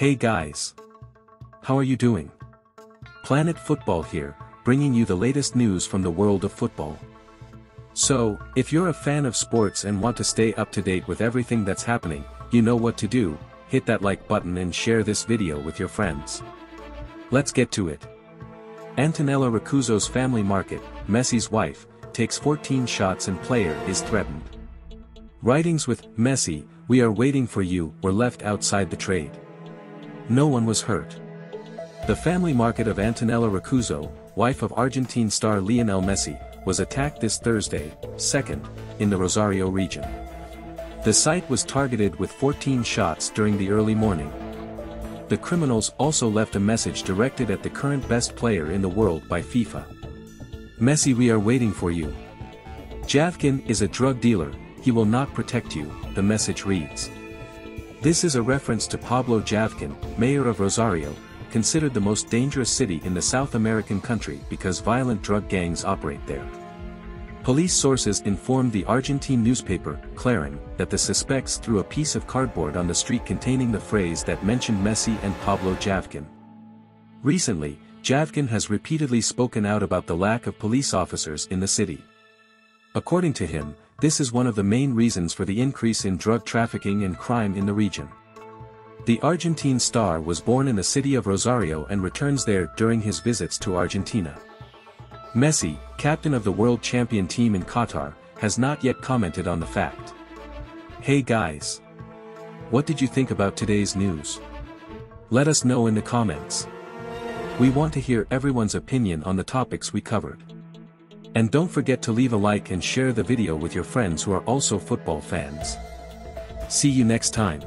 Hey guys! How are you doing? Planet Football here, bringing you the latest news from the world of football. So, if you're a fan of sports and want to stay up to date with everything that's happening, you know what to do, hit that like button and share this video with your friends. Let's get to it. Antonella Roccuzzo's family market, Messi's wife, takes 14 shots and player is threatened. Writings with Messi, we are waiting for you, were left outside the trade. No one was hurt. The family market of Antonella Roccuzzo, wife of Argentine star Lionel Messi, was attacked this Thursday, 2nd, in the Rosario region. The site was targeted with 14 shots during the early morning. The criminals also left a message directed at the current best player in the world by FIFA. Messi we are waiting for you. Javkin is a drug dealer, he will not protect you, the message reads. This is a reference to Pablo Javkin, mayor of Rosario, considered the most dangerous city in the South American country because violent drug gangs operate there. Police sources informed the Argentine newspaper, Clarín, that the suspects threw a piece of cardboard on the street containing the phrase that mentioned Messi and Pablo Javkin. Recently, Javkin has repeatedly spoken out about the lack of police officers in the city. According to him, this is one of the main reasons for the increase in drug trafficking and crime in the region. The Argentine star was born in the city of Rosario and returns there during his visits to Argentina. Messi, captain of the world champion team in Qatar, has not yet commented on the fact. Hey guys! What did you think about today's news? Let us know in the comments. We want to hear everyone's opinion on the topics we covered. And don't forget to leave a like and share the video with your friends who are also football fans. See you next time.